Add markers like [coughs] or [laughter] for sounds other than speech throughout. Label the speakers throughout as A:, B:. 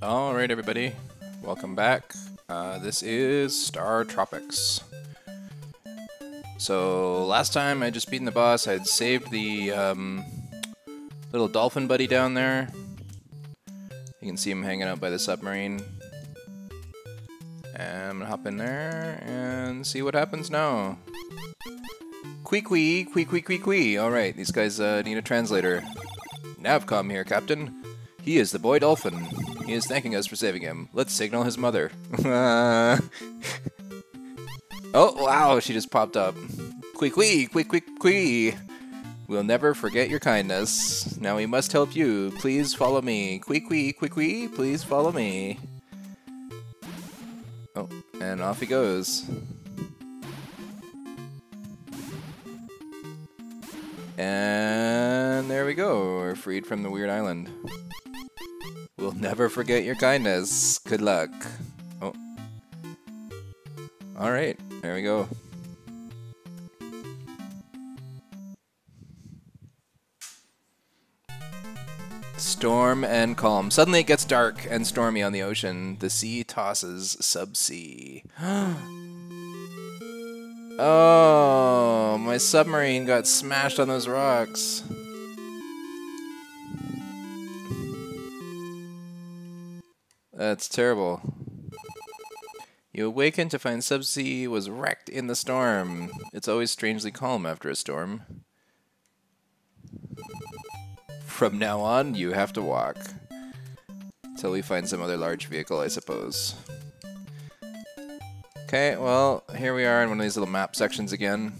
A: Alright, everybody. Welcome back. Uh, this is Star Tropics. So, last time I just beaten the boss, I had saved the um, little dolphin buddy down there. You can see him hanging out by the submarine. And I'm gonna hop in there and see what happens now. Quee quee, quee quee quee quee. Alright, these guys uh, need a translator. Navcom here, Captain. He is the boy dolphin. He is thanking us for saving him. Let's signal his mother. [laughs] oh, wow, she just popped up. Quee quee, quee quee quee. We'll never forget your kindness. Now we must help you. Please follow me. Quee quee, quee quee, please follow me. Oh, and off he goes. And there we go. We're freed from the weird island. We'll never forget your kindness. Good luck. Oh. Alright, there we go. Storm and calm. Suddenly it gets dark and stormy on the ocean. The sea tosses Sub-C. [gasps] oh, my submarine got smashed on those rocks. That's terrible. You awaken to find Sub-C was wrecked in the storm. It's always strangely calm after a storm. From now on, you have to walk. Till we find some other large vehicle, I suppose. Okay, well, here we are in one of these little map sections again.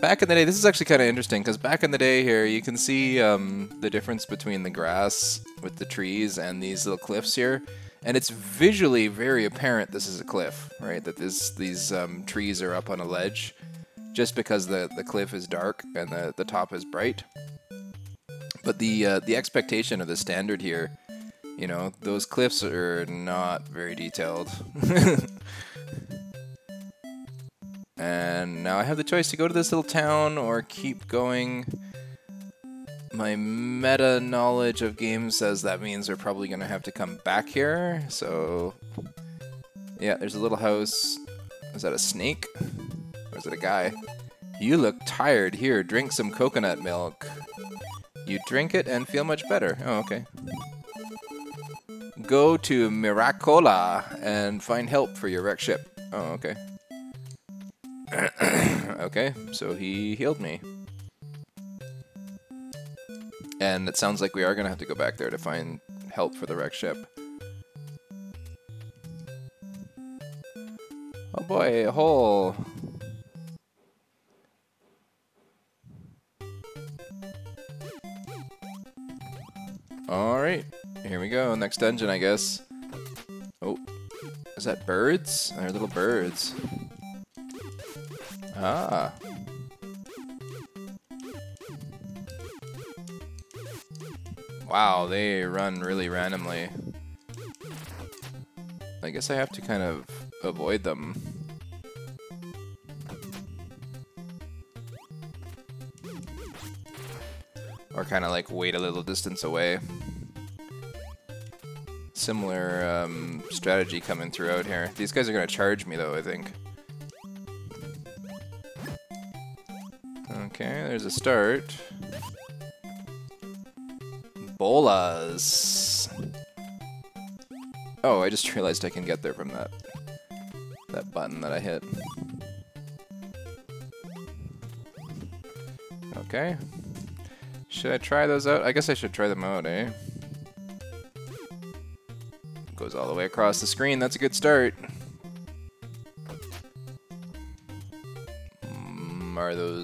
A: Back in the day, this is actually kind of interesting, because back in the day here, you can see um, the difference between the grass with the trees and these little cliffs here. And it's visually very apparent this is a cliff, right? That this, these um, trees are up on a ledge, just because the, the cliff is dark and the, the top is bright. But the uh, the expectation of the standard here, you know, those cliffs are not very detailed. [laughs] And now I have the choice to go to this little town or keep going. My meta knowledge of games says that means we're probably going to have to come back here. So, yeah, there's a little house. Is that a snake? Or is it a guy? You look tired. Here, drink some coconut milk. You drink it and feel much better. Oh, okay. Go to Miracola and find help for your wrecked ship. Oh, okay. [clears throat] okay, so he healed me. And it sounds like we are going to have to go back there to find help for the wrecked ship. Oh boy, a hole. Alright, here we go. Next dungeon, I guess. Oh, is that birds? They're little birds. Ah. Wow, they run really randomly. I guess I have to kind of avoid them. Or kind of like wait a little distance away. Similar um, strategy coming throughout here. These guys are going to charge me though, I think. There's a start. Bolas. Oh, I just [laughs] realized I can get there from that that button that I hit. Okay. Should I try those out? I guess I should try them out, eh? Goes all the way across the screen. That's a good start.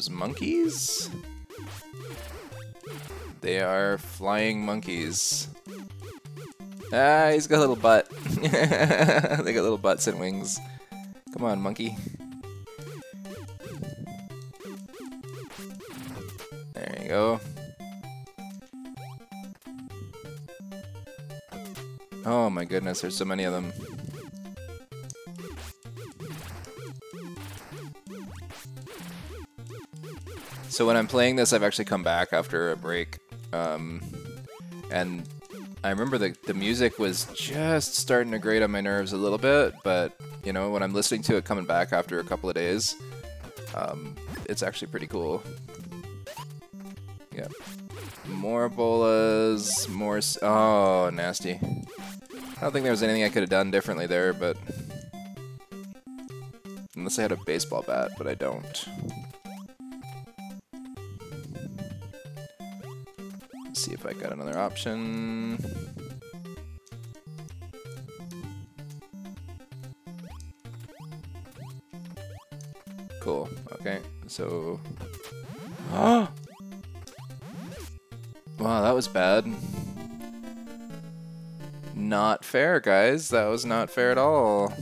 A: Those monkeys? They are flying monkeys. Ah, he's got a little butt. [laughs] they got little butts and wings. Come on, monkey. There you go. Oh my goodness, there's so many of them. So when I'm playing this, I've actually come back after a break, um, and I remember the, the music was just starting to grate on my nerves a little bit, but, you know, when I'm listening to it coming back after a couple of days, um, it's actually pretty cool. Yep. More bolas, more... oh, nasty. I don't think there was anything I could have done differently there, but... Unless I had a baseball bat, but I don't. If I got another option. Cool. Okay, so... [gasps] wow, that was bad. Not fair, guys. That was not fair at all.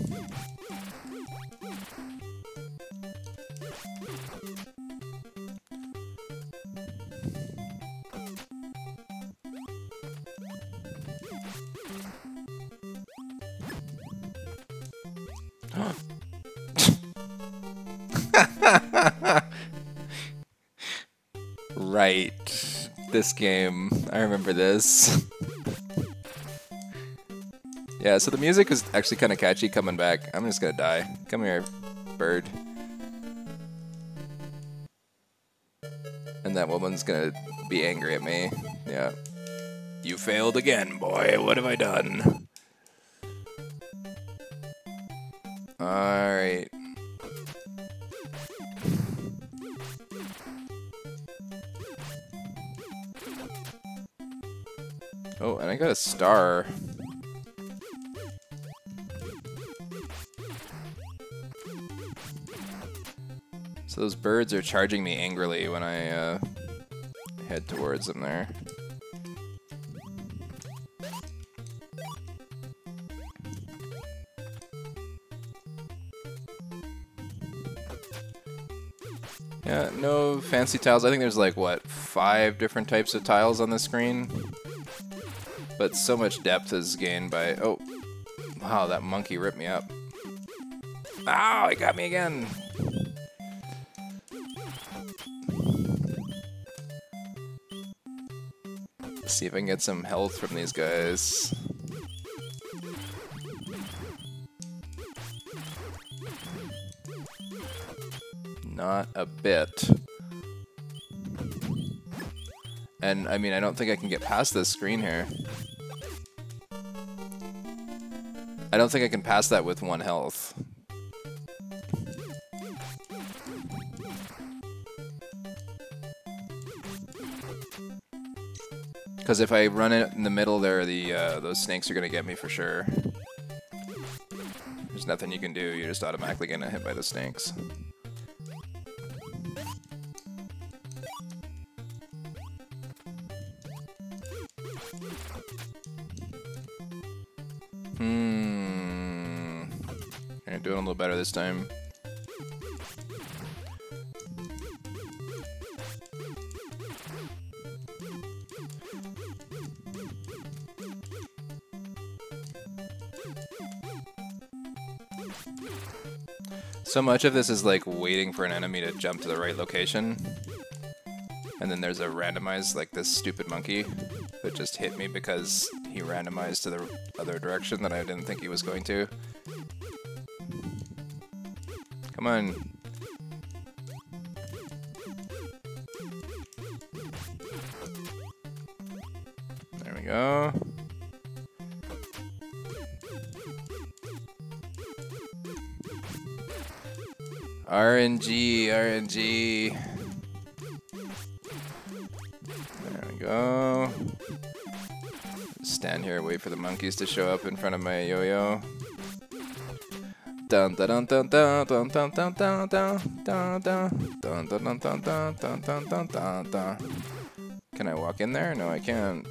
A: This game. I remember this. [laughs] yeah, so the music is actually kind of catchy coming back. I'm just gonna die. Come here, bird. And that woman's gonna be angry at me. Yeah. You failed again, boy. What have I done? Star. So those birds are charging me angrily when I uh, head towards them there. Yeah, no fancy tiles. I think there's like, what, five different types of tiles on the screen? But so much depth is gained by... Oh, wow, that monkey ripped me up. Ow, he got me again! Let's see if I can get some health from these guys. Not a bit. And, I mean, I don't think I can get past this screen here. I don't think I can pass that with one health. Because if I run it in the middle there, the uh, those snakes are going to get me for sure. There's nothing you can do, you're just automatically going to hit by the snakes. This time. So much of this is like waiting for an enemy to jump to the right location. And then there's a randomized, like this stupid monkey that just hit me because he randomized to the other direction that I didn't think he was going to. Come on. There we go. RNG, RNG. There we go. Stand here, wait for the monkeys to show up in front of my yo-yo. Dun dun dun dun dun dun dun dun dun dun dun dun dun dun dun dun dun dun dun dun. Can I walk in there? No, I can't.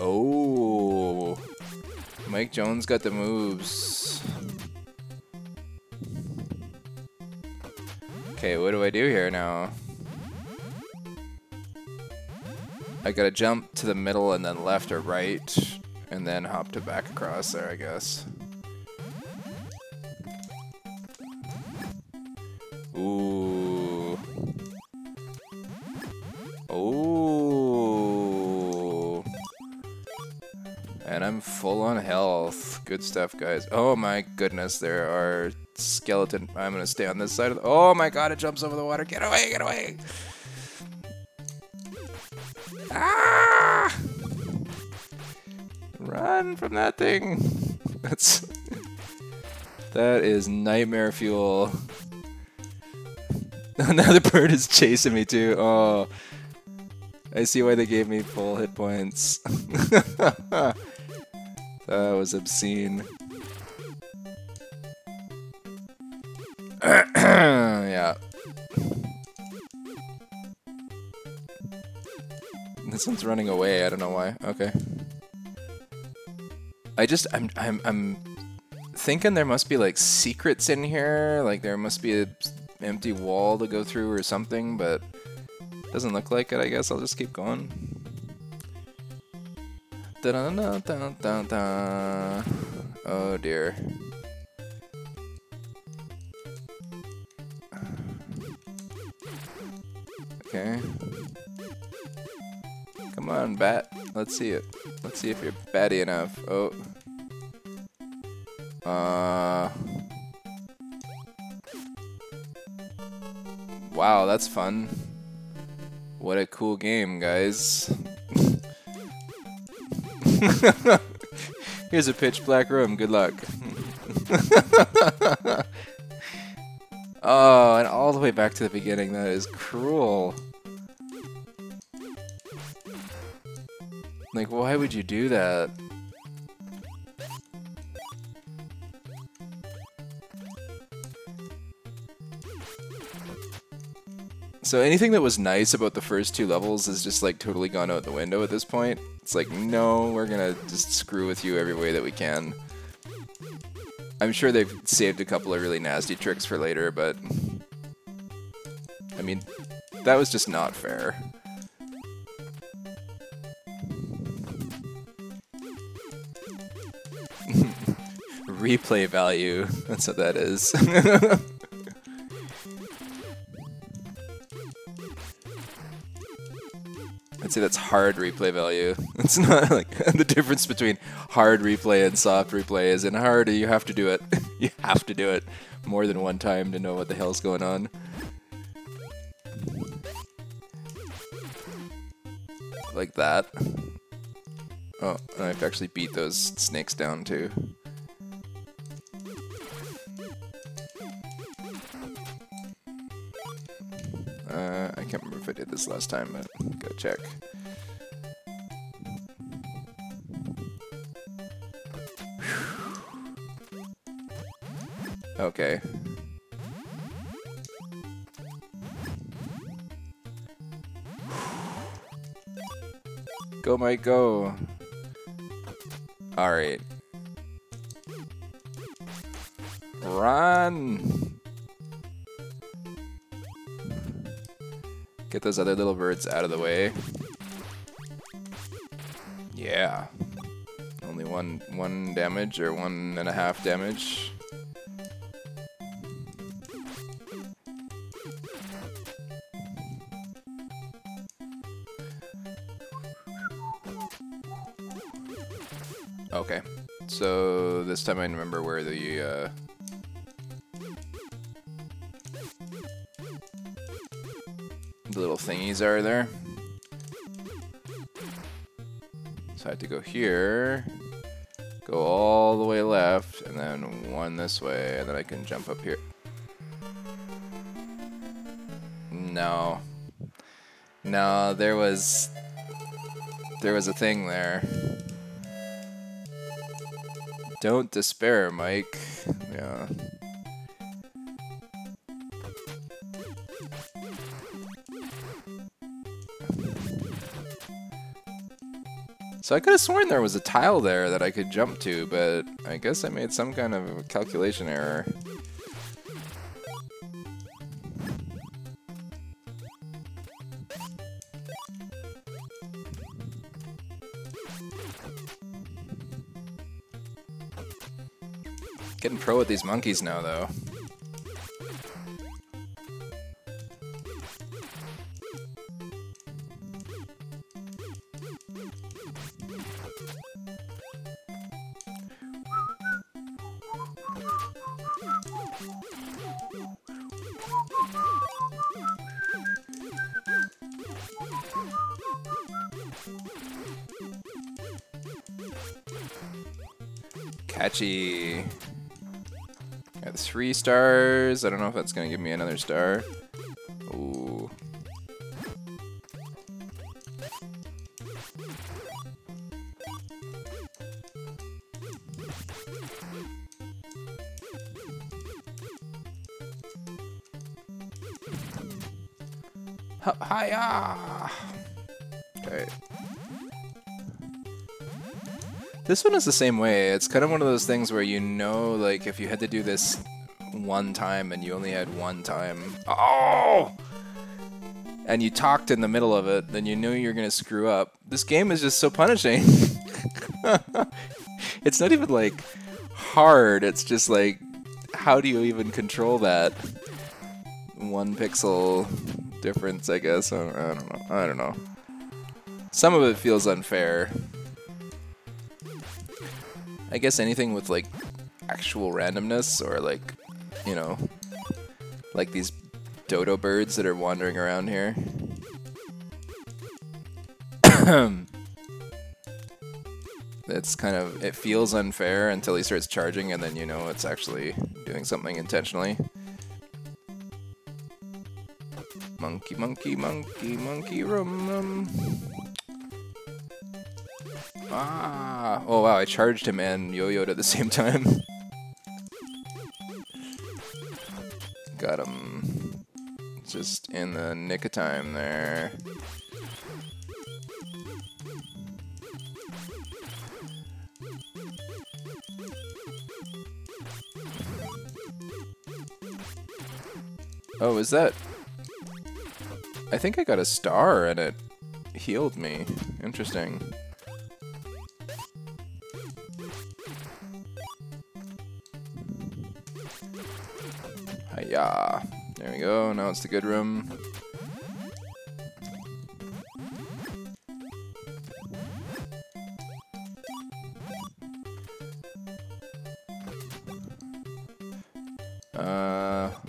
A: Oh, Mike Jones got the moves. Okay, what do I do here now? I gotta jump to the middle and then left or right, and then hop to back across there, I guess. Ooh. Oh. And I'm full on health. Good stuff, guys. Oh my goodness, there are skeleton. I'm gonna stay on this side of the. Oh my god, it jumps over the water. Get away, get away. From that thing. [laughs] That's. That is nightmare fuel. [laughs] Another bird is chasing me too. Oh. I see why they gave me full hit points. [laughs] that was obscene. [clears throat] yeah. This one's running away. I don't know why. Okay. I just I'm I'm I'm thinking there must be like secrets in here. Like there must be a empty wall to go through or something, but doesn't look like it, I guess. I'll just keep going. Da -da -da. Oh dear. Okay. Come on, bat. Let's see it. Let's see if you're batty enough. Oh. Uh. Wow, that's fun. What a cool game, guys. [laughs] Here's a pitch black room. Good luck. [laughs] oh, and all the way back to the beginning. That is cruel. Like, why would you do that? So anything that was nice about the first two levels is just like totally gone out the window at this point. It's like, no, we're gonna just screw with you every way that we can. I'm sure they've saved a couple of really nasty tricks for later, but... I mean, that was just not fair. [laughs] Replay value, [laughs] that's what that is. [laughs] I'd say that's hard replay value. [laughs] It's not like [laughs] the difference between hard replay and soft replay is in hard you have to do it. [laughs] you have to do it more than one time to know what the hell's going on. Like that. Oh, I have actually beat those snakes down too. Uh, I can't remember if I did this last time, but go check. Okay. Go, Mike, go. Alright. Run! Get those other little birds out of the way. Yeah. Only one one damage or one and a half damage. Okay. So this time I remember where the uh, the little thingies are there. So I have to go here, go all the way left, and then one this way, and then I can jump up here. No. No, there was... There was a thing there. Don't despair, Mike. Yeah. So I could have sworn there was a tile there that I could jump to, but I guess I made some kind of calculation error. Getting pro with these monkeys now, though. Catchy. Got three stars. I don't know if that's gonna give me another star. This one is the same way. It's kind of one of those things where you know, like, if you had to do this one time and you only had one time. Oh! And you talked in the middle of it, then you knew you were going to screw up. This game is just so punishing. [laughs] it's not even, like, hard. It's just, like, how do you even control that? One pixel difference, I guess. I don't, know. I don't know. Some of it feels unfair. I guess anything with like actual randomness or like, you know, like these dodo birds that are wandering around here. [coughs] it's kind of, it feels unfair until he starts charging and then you know it's actually doing something intentionally. Monkey, monkey, monkey, monkey, rum, rum. Ah! Oh wow, I charged him and yo-yoed at the same time. Got him. Just in the nick of time there. Oh, is that... I think I got a star and it healed me. Interesting. Yeah, There we go. Now it's the good room. Uh, I'm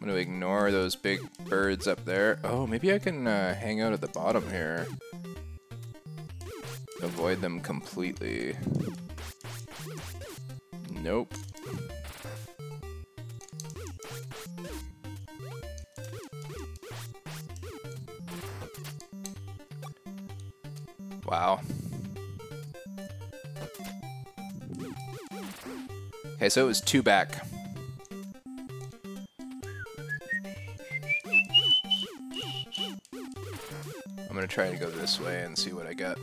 A: going to ignore those big birds up there. Oh, maybe I can uh, hang out at the bottom here. Avoid them completely. Nope. Wow. Okay, so it was two back. I'm gonna try to go this way and see what I get.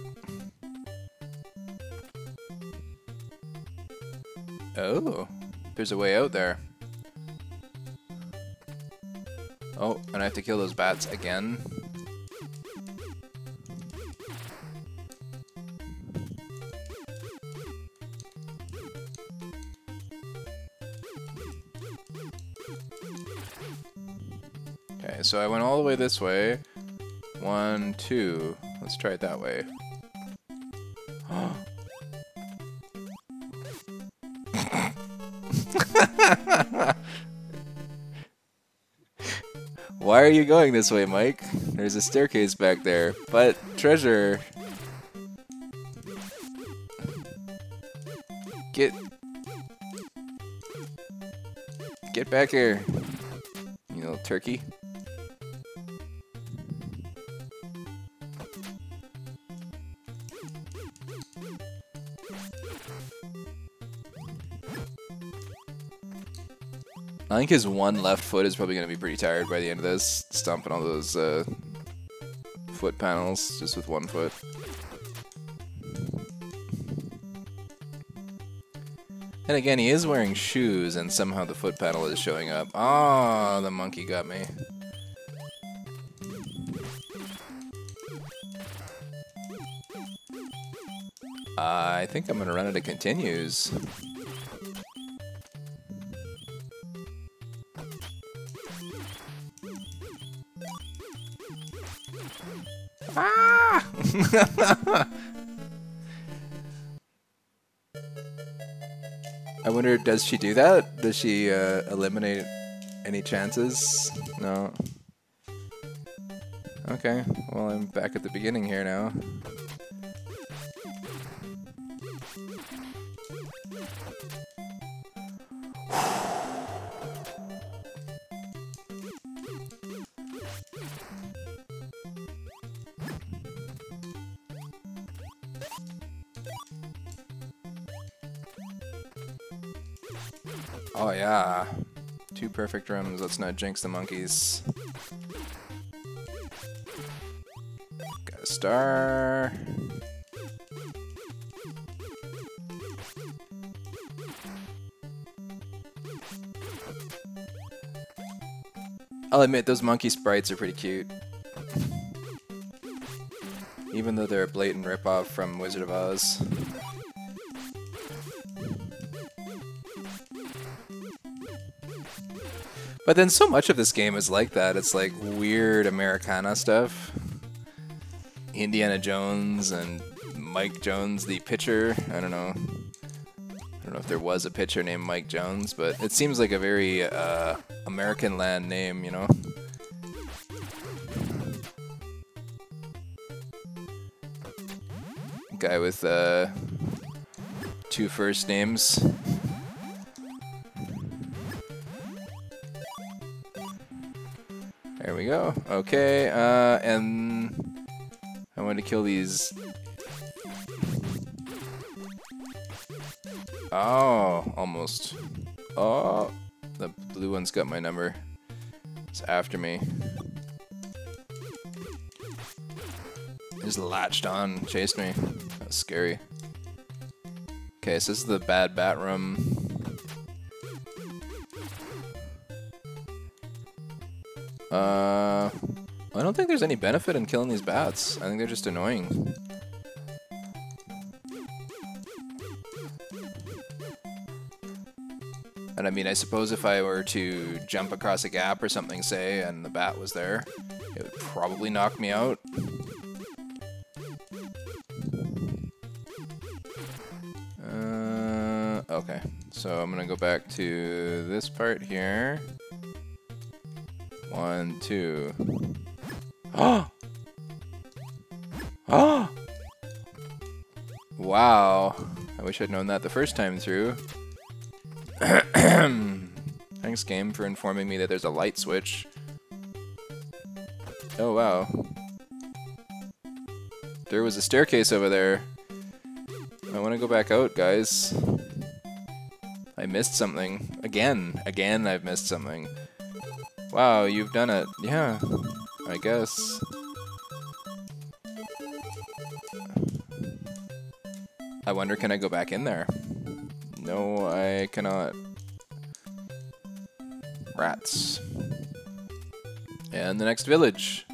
A: Oh, there's a way out there. Oh, and I have to kill those bats again. So I went all the way this way. One, two. Let's try it that way. [gasps] Why are you going this way, Mike? There's a staircase back there. But, treasure... Get... Get back here, you little turkey. I think his one left foot is probably going to be pretty tired by the end of this, stomping all those uh, foot panels just with one foot. And again, he is wearing shoes, and somehow the foot panel is showing up. Ah, oh, the monkey got me. I think I'm going to run it to continues. [laughs] I wonder, does she do that? Does she uh, eliminate any chances? No. Okay, well I'm back at the beginning here now. Perfect rooms. Let's not jinx the monkeys. Got a star. I'll admit, those monkey sprites are pretty cute. Even though they're a blatant ripoff from Wizard of Oz. But then so much of this game is like that. It's like weird Americana stuff. Indiana Jones and Mike Jones, the pitcher. I don't know. I don't know if there was a pitcher named Mike Jones, but it seems like a very uh, American land name, you know? Guy with uh, two first names. We go. Okay, uh, and I want to kill these. Oh, almost. Oh, the blue one's got my number. It's after me. Just latched on, chased me. That's scary. Okay, so this is the bad bat room. Uh, I don't think there's any benefit in killing these bats. I think they're just annoying. And I mean, I suppose if I were to jump across a gap or something, say, and the bat was there, it would probably knock me out. Uh, okay, so I'm gonna go back to this part here. One, two. Oh! [gasps] Oh! Wow. I wish I'd known that the first time through. [clears throat] Thanks, game, for informing me that there's a light switch. Oh, wow. There was a staircase over there. I want to go back out, guys. I missed something. Again. Again, I've missed something. Wow, you've done it. Yeah, I guess. I wonder, can I go back in there? No, I cannot. Rats. And the next village.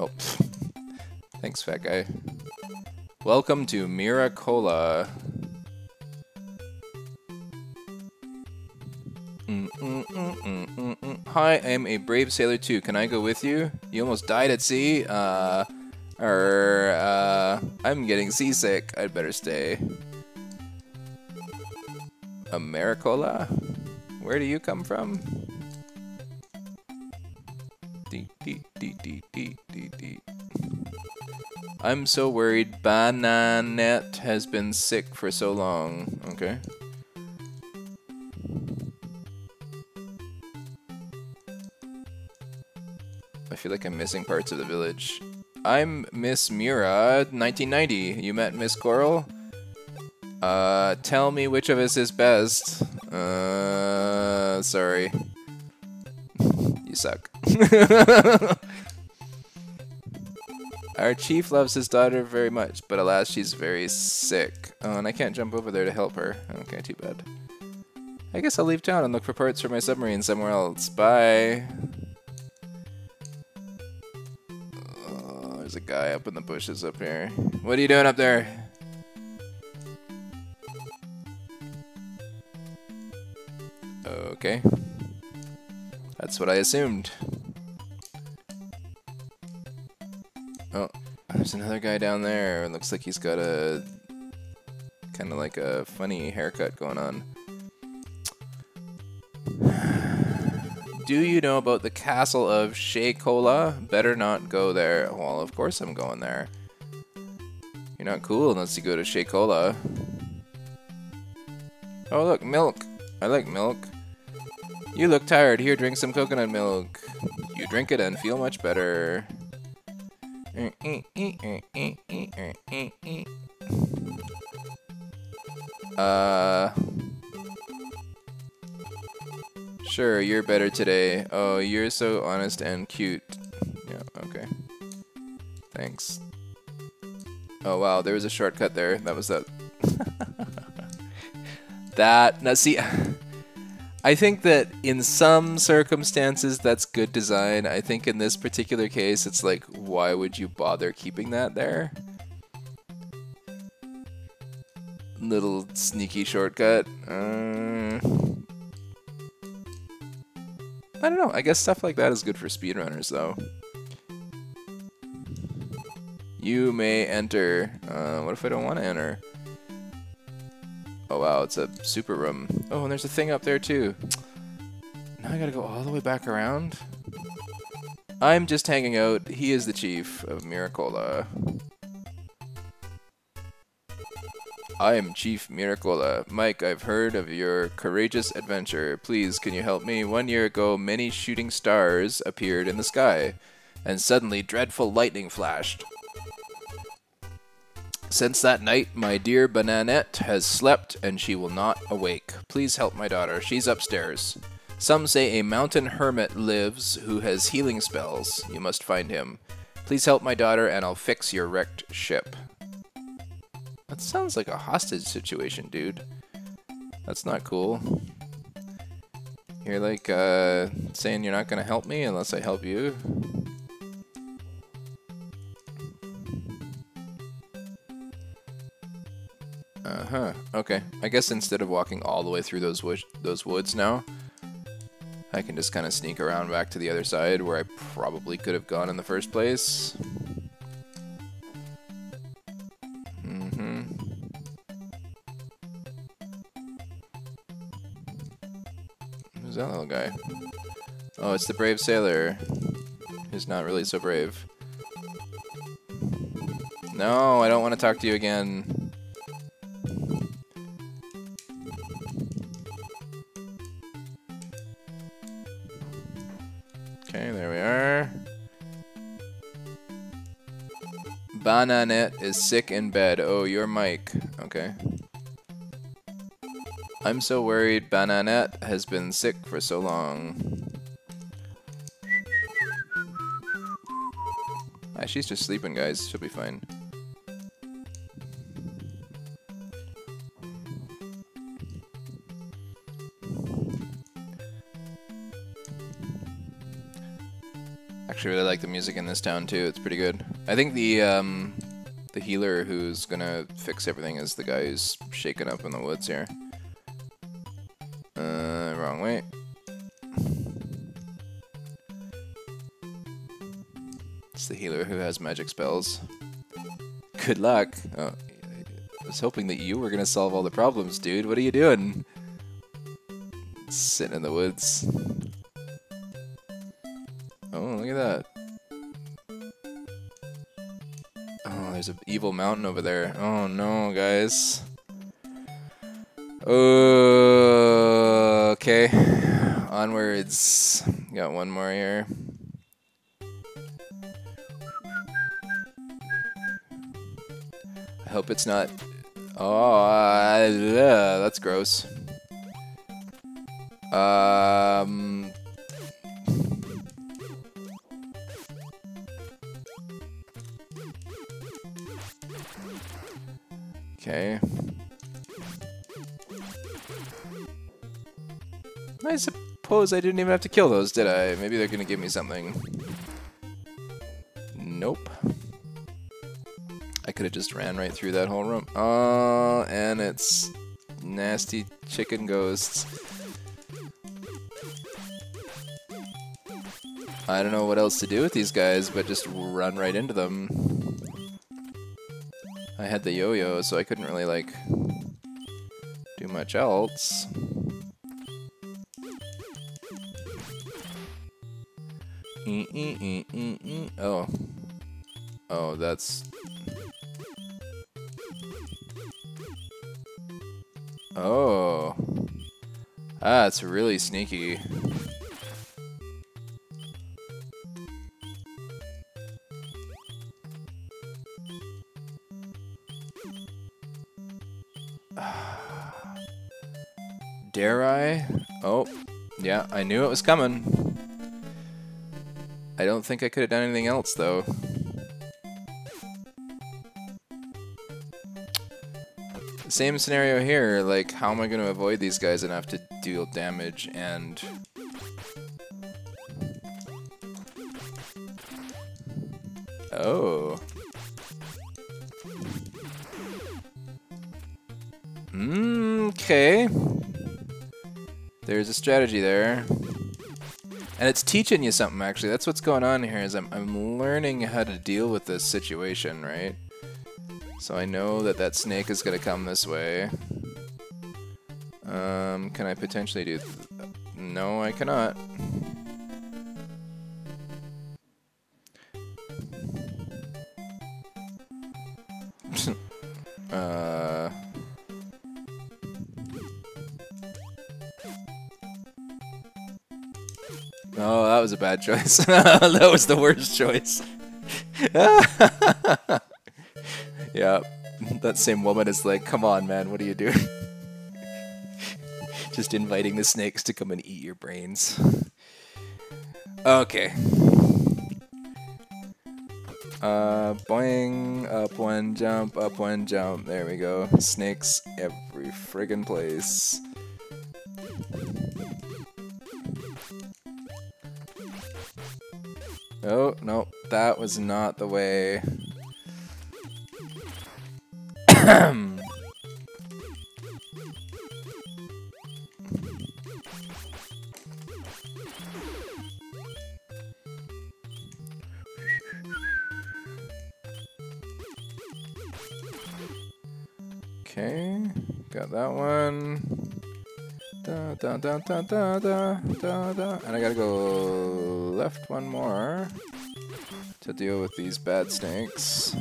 A: Oh, [laughs] thanks, fat guy. Welcome to Miracola. Hi, I'm a brave sailor too. Can I go with you? You almost died at sea. Uh, or, uh, I'm getting seasick. I'd better stay. Americola? Where do you come from? Dee, dee, dee, dee, dee, dee, dee. I'm so worried. Bananette has been sick for so long. Okay. Like I'm missing parts of the village. I'm Miss Mira, 1990. You met Miss Coral? Uh, tell me which of us is best. Uh, sorry. [laughs] you suck. [laughs] Our chief loves his daughter very much, but alas, she's very sick. Oh, and I can't jump over there to help her. Okay, too bad. I guess I'll leave town and look for parts for my submarine somewhere else. Bye. Guy up in the bushes up here. What are you doing up there? Okay. That's what I assumed. Oh, there's another guy down there. It looks like he's got a kind of like a funny haircut going on. Do you know about the castle of Shecola? Better not go there. Well, of course I'm going there. You're not cool unless you go to Shecola. Oh, look, milk. I like milk. You look tired. Here, drink some coconut milk. You drink it and feel much better. Uh... Sure, you're better today. Oh, you're so honest and cute. Yeah, okay. Thanks. Oh wow, there was a shortcut there. That was that. [laughs] that, now see, I think that in some circumstances that's good design. I think in this particular case, it's like, why would you bother keeping that there? Little sneaky shortcut. Uh, I don't know. I guess stuff like that is good for speedrunners, though. You may enter. Uh, what if I don't want to enter? Oh wow, it's a super room. Oh, and there's a thing up there too. Now I gotta go all the way back around? I'm just hanging out. He is the chief of Miracola. I am Chief Miracola. Mike, I've heard of your courageous adventure. Please, can you help me? One year ago, many shooting stars appeared in the sky, and suddenly dreadful lightning flashed. Since that night, my dear Bananette has slept and she will not awake. Please help my daughter. She's upstairs. Some say a mountain hermit lives who has healing spells. You must find him. Please help my daughter and I'll fix your wrecked ship. That sounds like a hostage situation, dude. That's not cool. You're like, uh, saying you're not gonna help me unless I help you? Uh-huh. Okay. I guess instead of walking all the way through those woods, those woods now, I can just kind of sneak around back to the other side where I probably could have gone in the first place. That little guy? Oh, it's the brave sailor. He's not really so brave. No, I don't want to talk to you again. Okay, there we are. Bananette is sick in bed. Oh, you're Mike. Okay. I'm so worried Bananette has been sick for so long. Ah, she's just sleeping, guys. She'll be fine. actually really like the music in this town too. It's pretty good. I think the um, the healer who's gonna fix everything is the guy who's shaken up in the woods here. Has magic spells. Good luck. Oh, I was hoping that you were gonna solve all the problems, dude. What are you doing? Sitting in the woods. Oh, look at that. Oh, there's an evil mountain over there. Oh no, guys. Okay. Onwards. Got one more here. Hope it's not... Oh, uh, that's gross. Um, Okay. I suppose I didn't even have to kill those, did I? Maybe they're gonna give me something. Could have just ran right through that whole room. Oh, and it's nasty chicken ghosts. I don't know what else to do with these guys, but just run right into them. I had the yo-yo, so I couldn't really, like, do much else. oh. Oh, that's... Oh. That's really sneaky. [sighs] Dare I? Oh, yeah, I knew it was coming. I don't think I could have done anything else, though. Same scenario here, like, how am I going to avoid these guys have to deal damage and... Oh. Okay. There's a strategy there. And it's teaching you something, actually. That's what's going on here, is I'm, I'm learning how to deal with this situation, right? So I know that that snake is going to come this way. Um, can I potentially do... no, I cannot. [laughs] uh... Oh, that was a bad [laughs] choice. [laughs] that was the worst choice. Yeah, that same woman is like, come on, man, what are you doing? [laughs] Just inviting the snakes to come and eat your brains. Okay. Uh, boing, up one jump, up one jump. There we go. Snakes every friggin' place. Oh, no, that was not the way. [clears throat] okay, got that one. Da, da, da, da, da, da, da. And I gotta go left one more to deal with these bad snakes.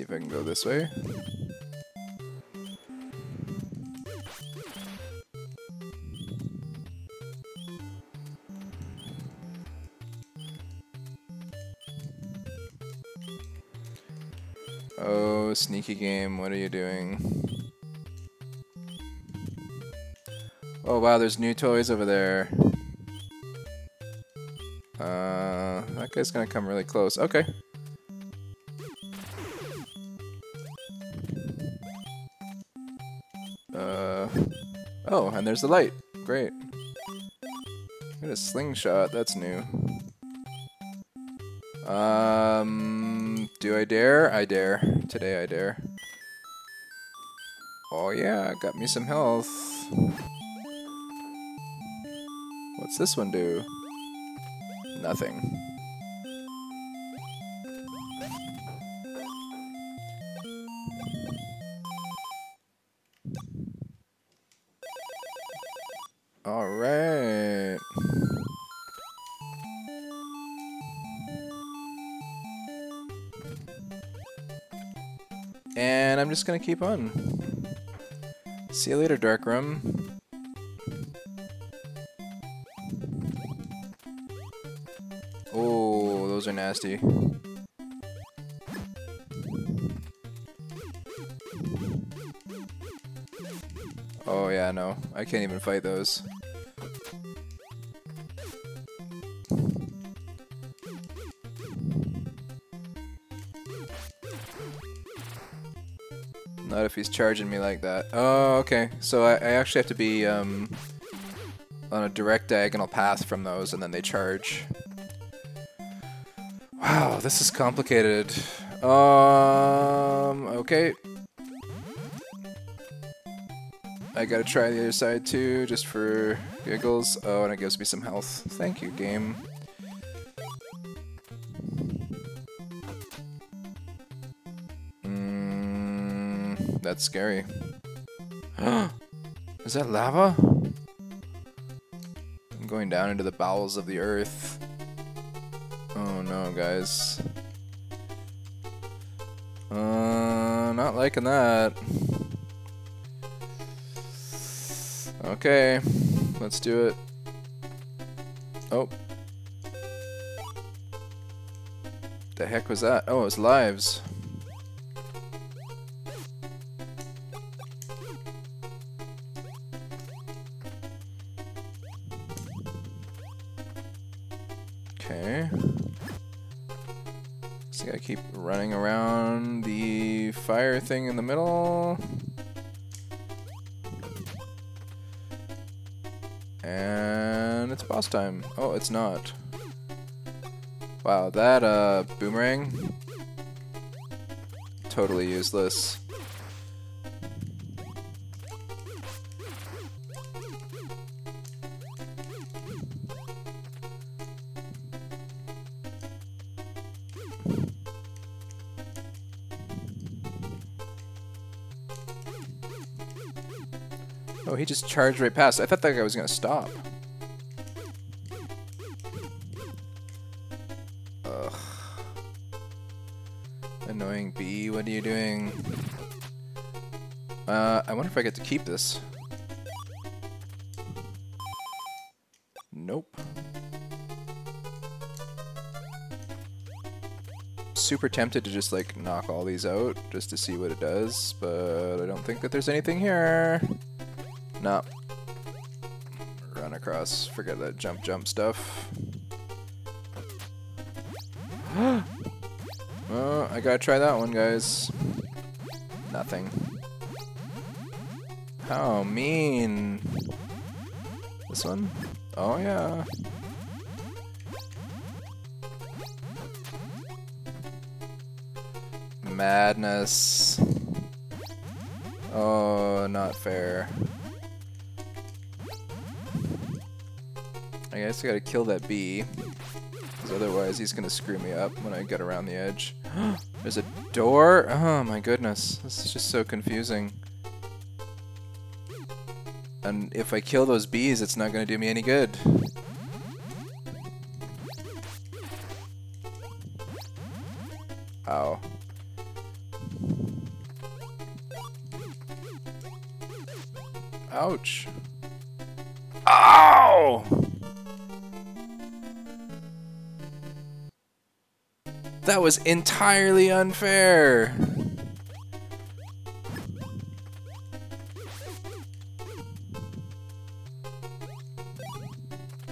A: See if I can go this way. Oh, sneaky game, what are you doing? Oh wow, there's new toys over there. Uh, that guy's gonna come really close. Okay. And there's the light. Great. Got a slingshot. That's new. Um, do I dare? I dare. Today I dare. Oh yeah, got me some health. What's this one do? Nothing. I'm just gonna keep on. See you later, Dark Room. Oh, those are nasty. Oh yeah, no. I can't even fight those. Not if he's charging me like that. Oh, okay. So I, I actually have to be um, on a direct diagonal path from those, and then they charge. Wow, this is complicated. Um, okay. I gotta try the other side too, just for giggles. Oh, and it gives me some health. Thank you, game. That's scary. [gasps] is that lava? I'm going down into the bowels of the earth. Oh no, guys. Uh, not liking that. Okay, let's do it. Oh. The heck was that? Oh, it was lives. Running around the fire thing in the middle. And it's boss time. Oh, it's not. Wow, that uh, boomerang, totally useless. Just charged right past. I thought that guy was gonna stop. Ugh. Annoying bee, what are you doing? Uh, I wonder if I get to keep this. Nope. Super tempted to just like knock all these out just to see what it does, but I don't think that there's anything here. No. Run across. Forget that jump jump stuff. [gasps] oh, I gotta try that one, guys. Nothing. How mean. This one? Oh, yeah. Madness. Oh, not fair. I guess I gotta kill that bee. Because otherwise he's gonna screw me up when I get around the edge. [gasps] There's a door? Oh my goodness. This is just so confusing. And if I kill those bees, it's not gonna do me any good. Was entirely unfair.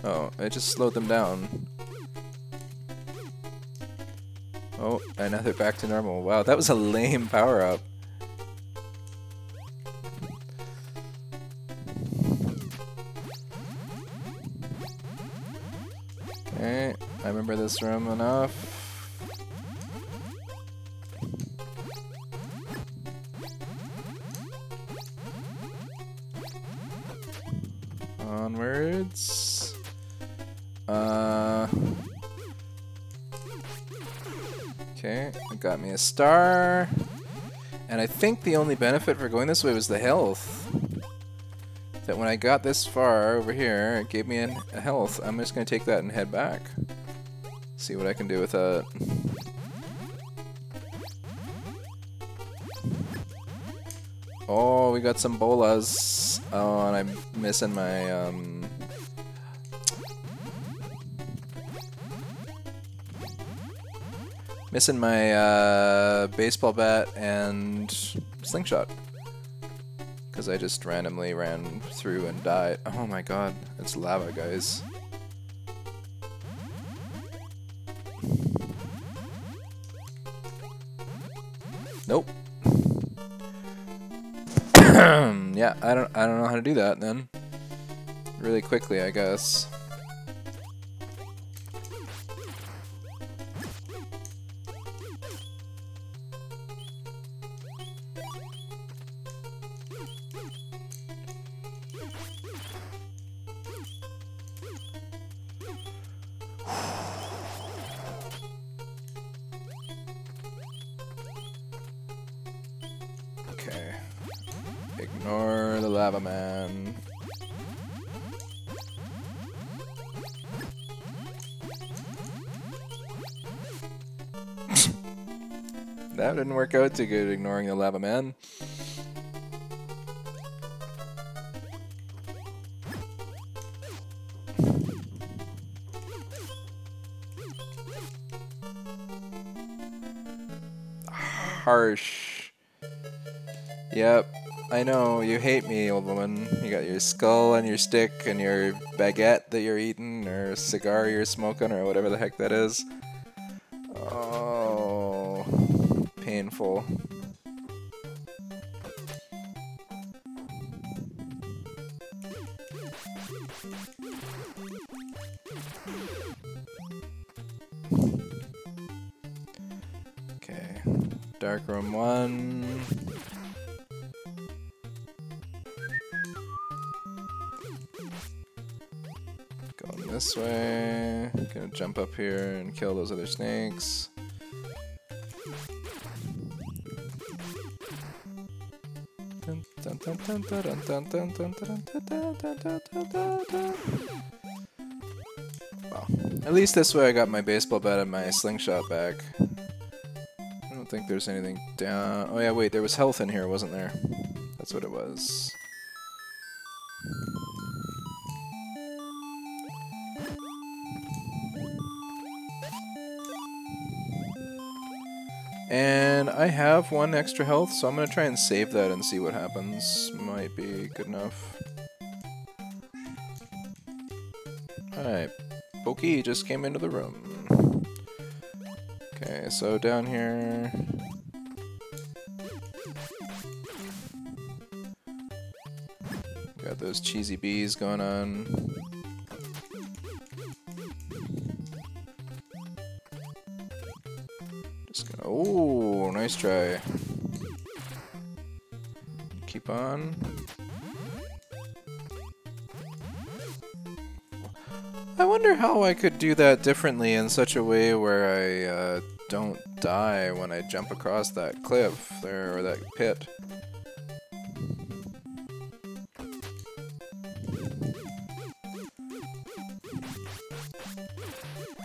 A: Oh, it just slowed them down. Oh, and now they're back to normal. Wow, that was a lame power-up. Okay, I remember this room enough. A star. And I think the only benefit for going this way was the health. That when I got this far over here, it gave me an, a health. I'm just going to take that and head back. See what I can do with that. Oh, we got some bolas. Oh, and I'm missing my, um... Missing my, uh, baseball bat and slingshot. Because I just randomly ran through and died. Oh my god, it's lava, guys. Nope. [coughs] yeah, I don't I don't know how to do that then. Really quickly, I guess. Good, ignoring the lava man. Harsh. Yep. I know, you hate me, old woman. You got your skull and your stick and your baguette that you're eating, or cigar you're smoking, or whatever the heck that is. Painful. Okay, dark room one. Going this way. Gonna jump up here and kill those other snakes. Well, at least this way I got my baseball bat and my slingshot back. I don't think there's anything down. Oh yeah, wait, there was health in here, wasn't there? That's what it was. I have one extra health, so I'm to try and save that and see what happens. Might be good enough. Alright, Pokey just came into the room. Okay, so down here... Got those cheesy bees going on. Nice try. Keep on. I wonder how I could do that differently in such a way where I uh, don't die when I jump across that cliff there, or that pit.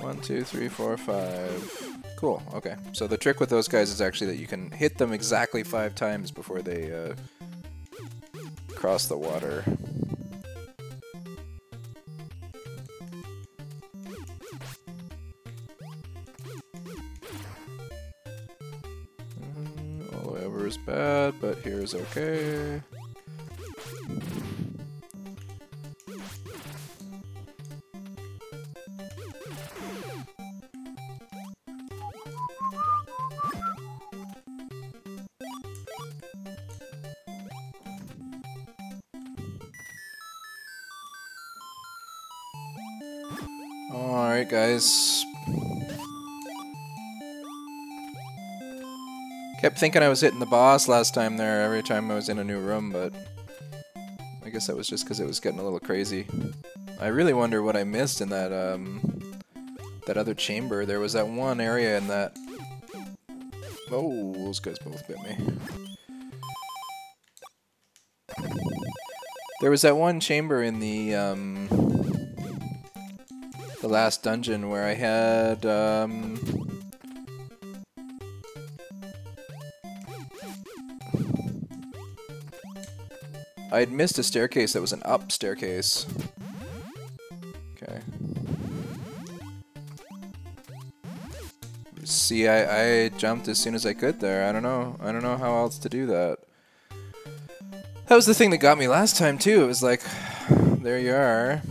A: One, two, three, four, five. Cool, okay. So the trick with those guys is actually that you can hit them exactly five times before they uh, cross the water. Mm, all the way over is bad, but here's okay. Guys. Kept thinking I was hitting the boss last time there every time I was in a new room, but I guess that was just because it was getting a little crazy. I really wonder what I missed in that um that other chamber. There was that one area in that Oh, those guys both bit me. There was that one chamber in the um last dungeon where I had um, I had missed a staircase that was an up staircase. Okay. See, I, I jumped as soon as I could there. I don't know. I don't know how else to do that. That was the thing that got me last time, too. It was like, [sighs] there you are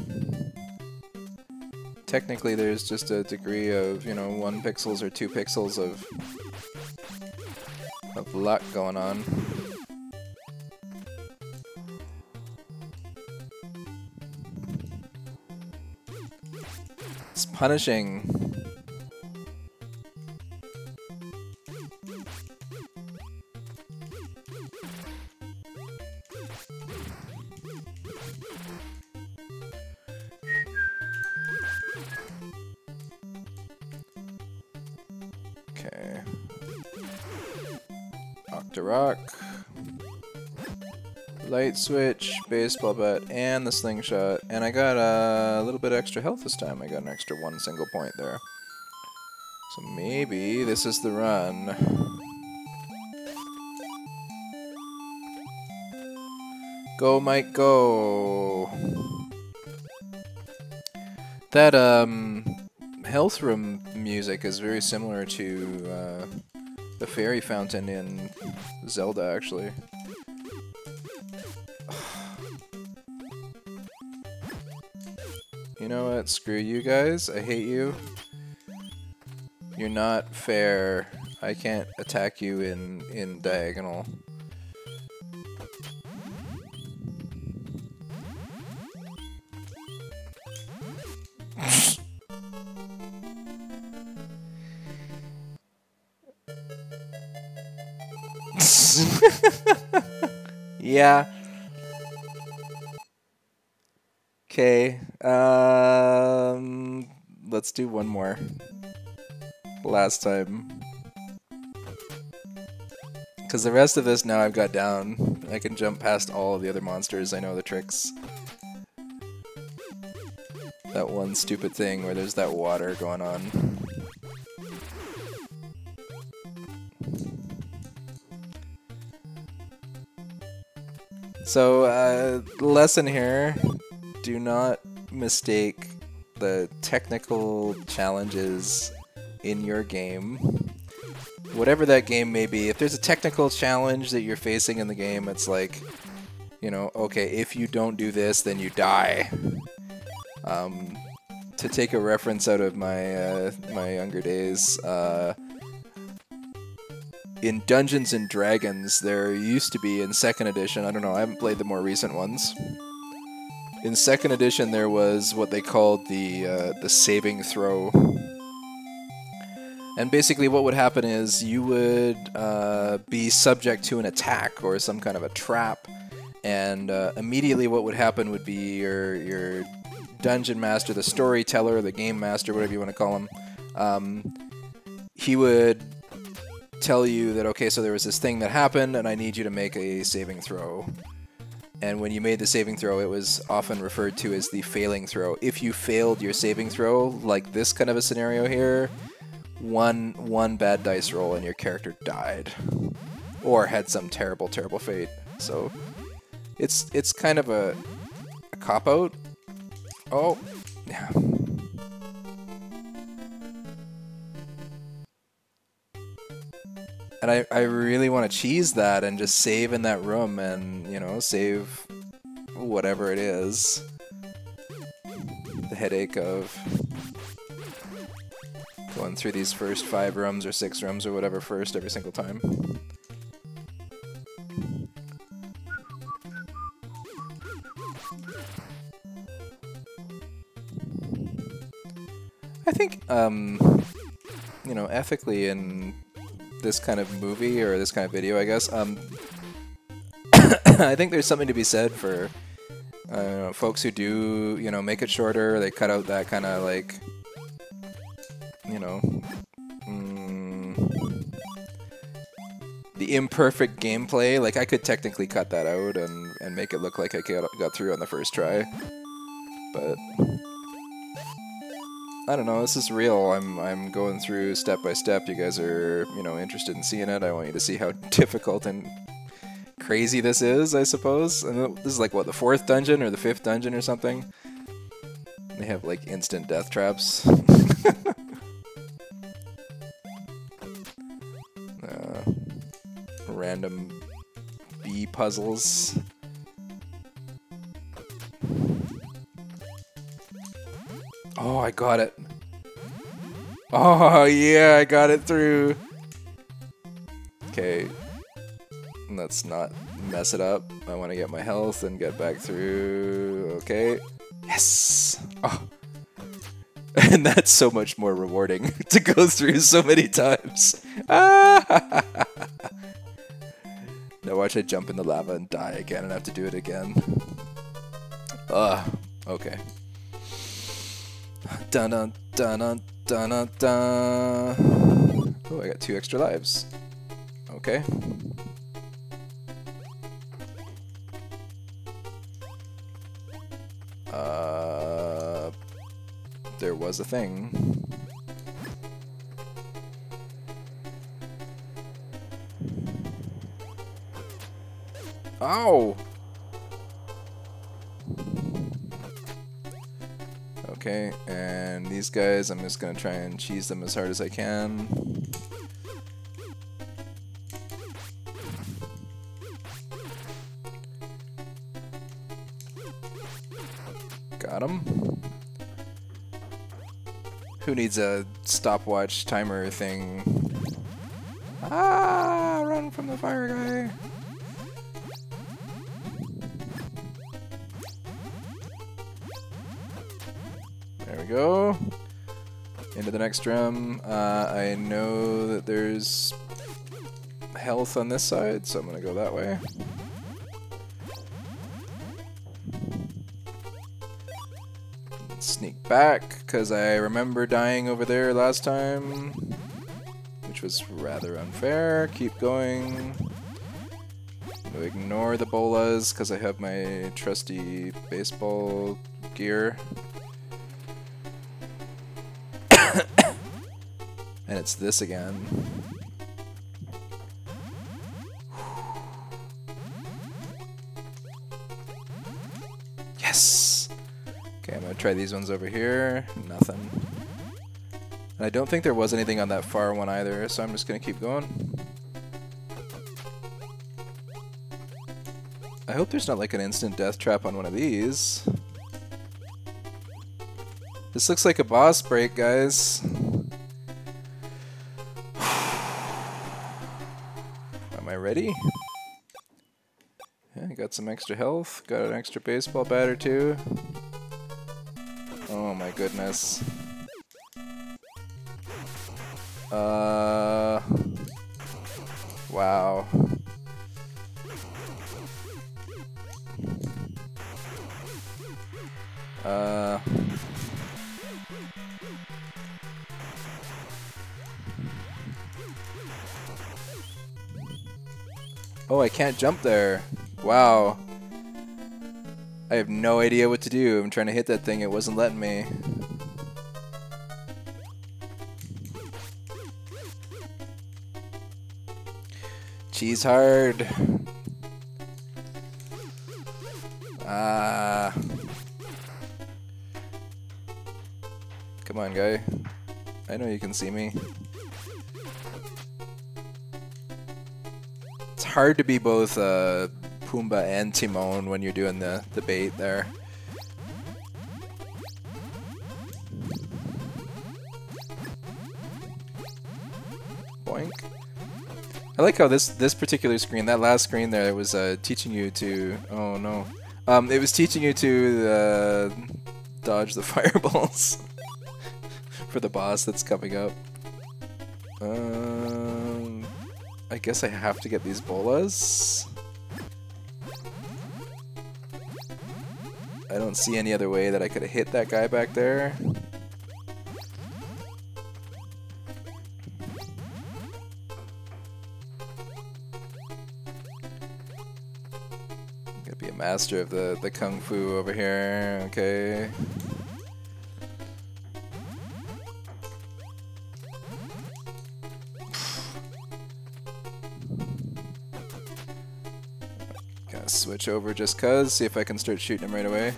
A: technically there's just a degree of, you know, one pixels or two pixels of of luck going on. It's punishing. Switch, baseball bat, and the slingshot. And I got a little bit extra health this time. I got an extra one single point there. So maybe this is the run. Go, Mike, go! That, um, health room music is very similar to uh, the fairy fountain in Zelda, actually. What? Screw you guys. I hate you. You're not fair. I can't attack you in, in diagonal. [laughs] yeah. Um, let's do one more. Last time. Because the rest of this now I've got down. I can jump past all of the other monsters. I know the tricks. That one stupid thing where there's that water going on. So, uh, lesson here, do not mistake the technical challenges in your game. Whatever that game may be, if there's a technical challenge that you're facing in the game, it's like, you know, okay, if you don't do this, then you die. Um, to take a reference out of my uh, my younger days, uh, in Dungeons and Dragons, there used to be in second edition. I don't know. I haven't played the more recent ones. In second edition, there was what they called the uh, the saving throw. And basically, what would happen is you would uh, be subject to an attack or some kind of a trap, and uh, immediately, what would happen would be your your dungeon master, the storyteller, the game master, whatever you want to call him. Um, he would tell you that okay, so there was this thing that happened, and I need you to make a saving throw. And when you made the saving throw, it was often referred to as the failing throw. If you failed your saving throw, like this kind of a scenario here, one one bad dice roll and your character died, or had some terrible, terrible fate. So it's it's kind of a, a cop out. Oh, yeah. And I, I really want to cheese that and just save in that room and, you know, save whatever it is. The headache of going through these first five rooms or six rooms or whatever first every single time. I think, um, you know, ethically and this kind of movie or this kind of video, I guess. Um, [coughs] I think there's something to be said for folks who do, you know, make it shorter. They cut out that kind of like, you know, mm, the imperfect gameplay. Like I could technically cut that out and and make it look like I got got through on the first try, but. I don't know, this is real. I'm I'm going through step by step. You guys are, you know, interested in seeing it. I want you to see how [laughs] difficult and crazy this is, I suppose. And this is like what, the fourth dungeon or the fifth dungeon or something? They have like instant death traps. [laughs] uh, random bee puzzles. Oh, I got it. Oh, yeah, I got it through. Okay. Let's not mess it up. I want to get my health and get back through. Okay. Yes! Oh. [laughs] And that's so much more rewarding [laughs] to go through so many times. [laughs] Now watch I jump in the lava and die again and have to do it again. Ugh. Okay. Dun dun dun dun dun dun dun. Oh, I got two extra lives. Okay. Uh, there was a thing. Oh! These guys, I'm just gonna try and cheese them as hard as I can. Got him. Who needs a stopwatch timer thing? Ah, run from the fire guy. Next drum. Uh, I know that there's health on this side, so I'm to go that way. Sneak back, because I remember dying over there last time, which was rather unfair. Keep going. Ignore the bolas, because I have my trusty baseball gear. It's this again. Yes! Okay, I'm gonna try these ones over here. Nothing. And I don't think there was anything on that far one either, so I'm just gonna keep going. I hope there's not like an instant death trap on one of these. This looks like a boss break, guys. Ready? Yeah, got some extra health. Got an extra baseball bat or two. Oh my goodness. Can't jump there. Wow. I have no idea what to do. I'm trying to hit that thing. It wasn't letting me. Cheese hard. Ah. Come on, guy. I know you can see me. Hard to be both uh, Pumbaa and Timon when you're doing the, the bait there. Boink. I like how this this particular screen, that last screen there, it was uh, teaching you to. Oh no, um, it was teaching you to uh, dodge the [laughs] fireballs [laughs] for the boss that's coming up. Um, I guess I have to get these bolas. I don't see any other way that I could have hit that guy back there. Gotta be a master of the, the kung fu over here, okay. Switch over just cuz, see if I can start shooting him right away.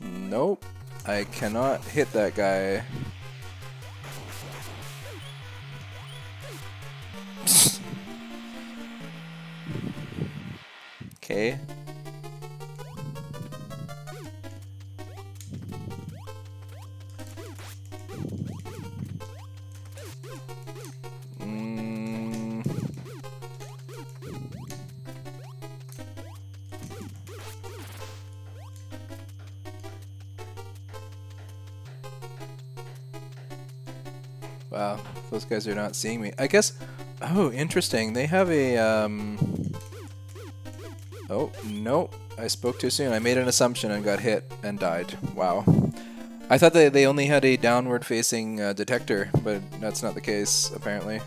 A: Nope, I cannot hit that guy. [laughs] Okay. Guys are not seeing me. I guess. Oh, interesting. They have a. Um, oh no! I spoke too soon. I made an assumption and got hit and died. Wow. I thought that they only had a downward-facing uh, detector, but that's not the case apparently.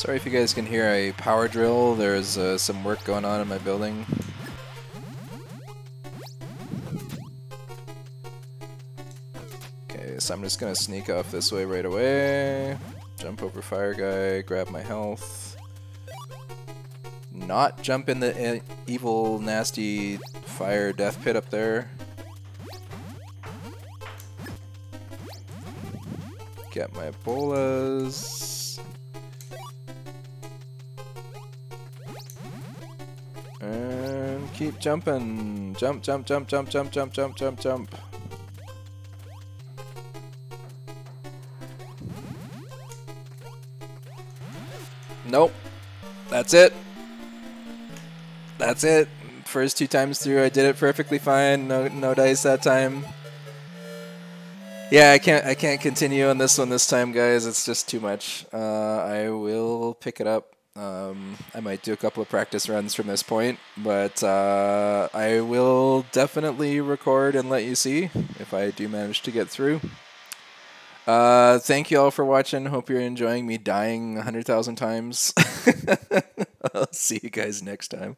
A: Sorry if you guys can hear a power drill. There's uh, some work going on in my building. Okay, so I'm just gonna sneak off this way right away. Jump over fire guy, grab my health. Not jump in the e evil, nasty fire death pit up there. Get my bolas. Keep jumping. Jump, jump, jump, jump, jump, jump, jump, jump, jump. Nope. That's it. That's it. First two times through, I did it perfectly fine. No, no dice that time. Yeah, I can't. I can't continue on this one this time, guys. It's just too much. Uh, I will pick it up. Um, I might do a couple of practice runs from this point, but uh, I will definitely record and let you see if I do manage to get through. Uh, thank you all for watching. Hope you're enjoying me dying 100,000 times. [laughs] I'll see you guys next time.